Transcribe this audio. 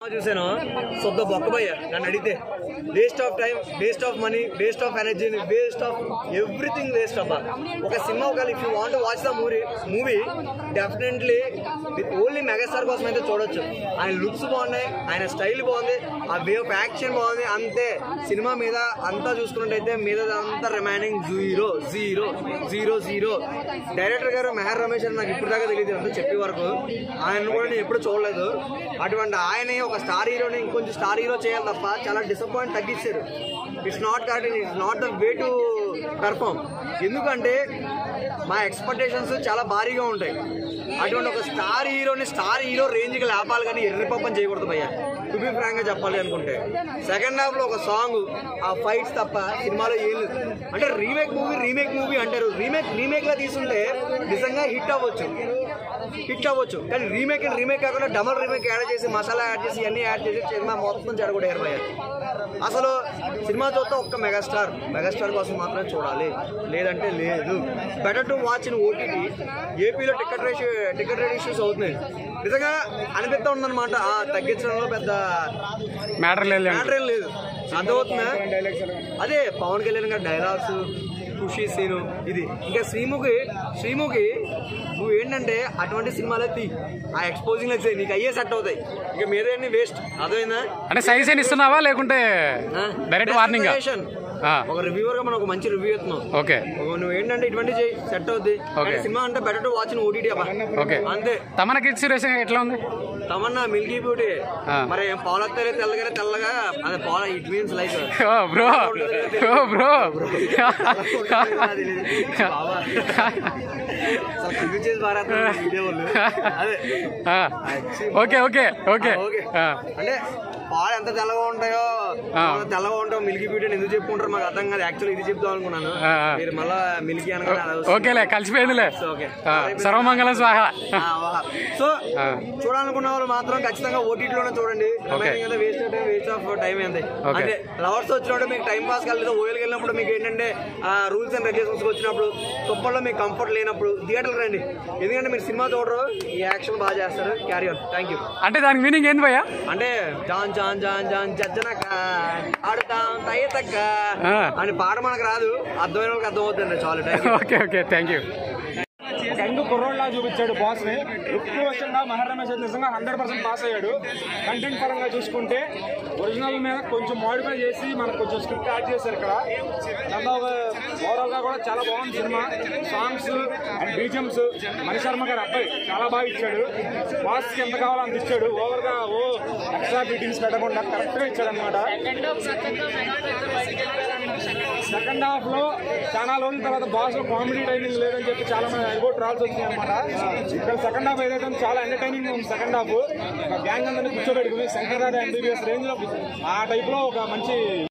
చూసాను? సొద్ద బొక్కబయ్య నన్ను అడిగితే waste of time waste of money waste of energy waste of everything waste అబ్బా. ఒక సినిమా ఒకవేళ if you want watch the movie movie definitely only megastar కోసం అయితే చూడొచ్చు. ఆయన లుక్స్ బాగున్నాయి ఆయన స్టైల్ బాగుంది ఆ వే ఆఫ్ యాక్షన్ బాగుంది అంతే. సినిమా మీద అంతా చూసుకున్నట్టయితే మీద అంతా remaining zero zero zero zero director గారు మెహర్ రమేష్ అని నాకు ఇప్పుడు దాకా తెలియదు అంతా చెప్పే వరకు. ఆయన కూడా నేను ఎప్పుడు చూడలేదు. అటువంటి ఆయనే ఒక స్టార్ హీరోని ఇంకొంచెం స్టార్ హీరో చేయాలి తప్ప చాలా డిసప్పాయింట్ తగ్గించారు it's not correct it's not the way to perform ఎందుకంటే మా ఎక్స్పెక్టేషన్స్ చాలా భారీగా ఉంటాయి. అటువంటి ఒక స్టార్ హీరోని స్టార్ హీరో రేంజ్కి లేపాలి కానీ ఎర్రిపప్పం చేయకూడదు భయ్యా. టు బి ఫ్రాంక్గా చెప్పాలి అనుకుంటే సెకండ్ హాఫ్లో ఒక సాంగ్ ఆ ఫైట్స్ తప్ప సినిమాలో ఏం లేదు. అంటే రీమేక్ మూవీ రీమేక్ మూవీ అంటారు. రీమేక్ రీమేక్గా తీసుంటే నిజంగా హిట్ అవ్వచ్చు. హిట్ అవ్వచ్చు. కానీ రీమేక్ రీమేక్ కాకుండా డబల్ రీమేక్ యాడ్ చేసి మసాలా యాడ్ చేసి అన్ని యాడ్ చేసి సినిమా మొత్తం చెడగొట్టారు భయ్య అసలు సినిమా చూస్తే ఒక్క మెగాస్టార్ మెగాస్టార్ కోసం మాత్రమే చూడాలి. లేదంటే లేదు. Better to watch in OTT ఏపీలో ticket ratio ticket rate issues అవుతున్నాయి. నిజంగా అనిపిస్తూ ఉందన్నమాట. ఆ, తగ్గించడంలో పెద్ద మ్యాటర్ లేదు మ్యాటర్ ఏం లేదు. అర్థమవుతుందా? అదే పవన్ కళ్యాణ్ గారి డైలాగ్స్ ఖుషి సీను ఇది. ఇంకా శ్రీముఖి శ్రీముఖి నువ్వు ఏంటంటే అటువంటి సినిమాలే తీ. ఆ ఎక్స్పోజింగ్ లెక్స్ నీకు అయ్యే సెట్ అవుతాయి. ఇంకా మీరేన్ని వేస్ట్ అర్థమైందా? అంటే సజెషన్ ఇస్తున్నావా లేకుంటే డైరెక్ట్ వార్నింగ్. ఒక రివ్యూవర్గా మనం ఒక మంచి రివ్యూ ఇస్తున్నాం. ఓకే. నువ్వు ఏంటంటే ఇటువంటి చేయి సెట్ అవుద్ది. సినిమా అంటే బెటర్ టు వాచ్ ఓటీటీ అబ్బా. ఓకే. అంతే. తమన కిడ్స్ సిరీస్ ఎట్లా ఉంది? Tamannaah milky beauty. మరి ఏం పాలత్తరే తెల్లగానే తెల్లగా అదే పాల it means like oh bro. Oh bro. Okay okay okay. అంటే పాలు ఎంత తెల్లగా ఉంటాయో తెల్లగా ఉంటాయో మిల్కీ బ్యూటీ అని ఎందుకు చెప్పుకుంటారు మాకు అర్థం కాదు. యాక్చువల్ ఇది చెప్దాం అనుకున్నాను. మీరు మళ్ళా మిల్కీ వస్తుంది. ఓకేలే కలిసిపోయిందిలే. సర్వమంగళం స్వాహ. సో. చూడాలనుకున్న వాళ్ళు మాత్రం ఖచ్చితంగా ఓటీటీలోనే చూడండి. Waste time waste of time ఏంది. అంటే లవర్స్ వచ్చినప్పుడు మీకు టైం పాస్ కలదు ఓయల్కి వెళ్ళినప్పుడు మీకు ఏంటంటే రూల్స్ అండ్ రెగ్యులేషన్స్ వచ్చినప్పుడు తుప్పల్లో మీకు కంఫర్ట్ లేనప్పుడు థియేటర్కి రండి. ఎందుకంటే మీరు సినిమా చూడరు ఈ యాక్షన్ బాగా చేస్తారు. క్యారీ ఆన్ థ్యాంక్ యూ అంటే దానికి మీనింగ్ ఏంది భయ్యా? అంటే జాన్ జాన్ జాన్ జాన్ జజ్జనక ఆడుతాం తయ్యతక్క. అని పాట మనకు రాదు. అర్థమైన వాళ్ళకి అర్థం అవుతుంది చాలు ఓకే ఓకే థ్యాంక్ యూ. కుర్రోడ్లా చూపించాడు బాస్ని. ఎక్కువ వచ్చంగా మహర్ రమేష్ నిజంగా హండ్రెడ్ పర్సెంట్ పాస్ అయ్యాడు. కంటెంట్ పరంగా చూసుకుంటే ఒరిజినల్ మీద కొంచెం మోడిఫై చేసి మనకు కొంచెం స్క్రిప్ట్ యాడ్ చేశారు ఇక్కడ. దాంట్లో ఓవరాల్గా కూడా చాలా బాగుంది cinema. Songs and BGMs Mani Sharma గారు అబ్బాయి చాలా బాగా ఇచ్చాడు. బాస్కి ఎంత కావాలో అంత ఇచ్చాడు. ఓవర్గా ఓ ఎక్స్ట్రా బీటింగ్స్ పెట్టకుండా కరెక్ట్గా ఇచ్చాడు అనమాట సెకండ్ హాఫ్లో చాలా రోజుల తర్వాత బాస్లో కామెడీ టైమింగ్ లేదని చెప్పి చాలా మంది ఎగో ట్రాల్స్ వచ్చింది అనమాట ఇక్కడ సెకండ్ హాఫ్ ఏదైతే చాలా ఎంటర్టైనింగ్ ఉంది సెకండ్ హాఫ్ గ్యాంగ్ అందరినీ కూర్చోబెట్టుకుని శంకర్ రాజా ఎంబీబీఎస్ రేంజ్లో ఆ టైప్లో ఒక మంచి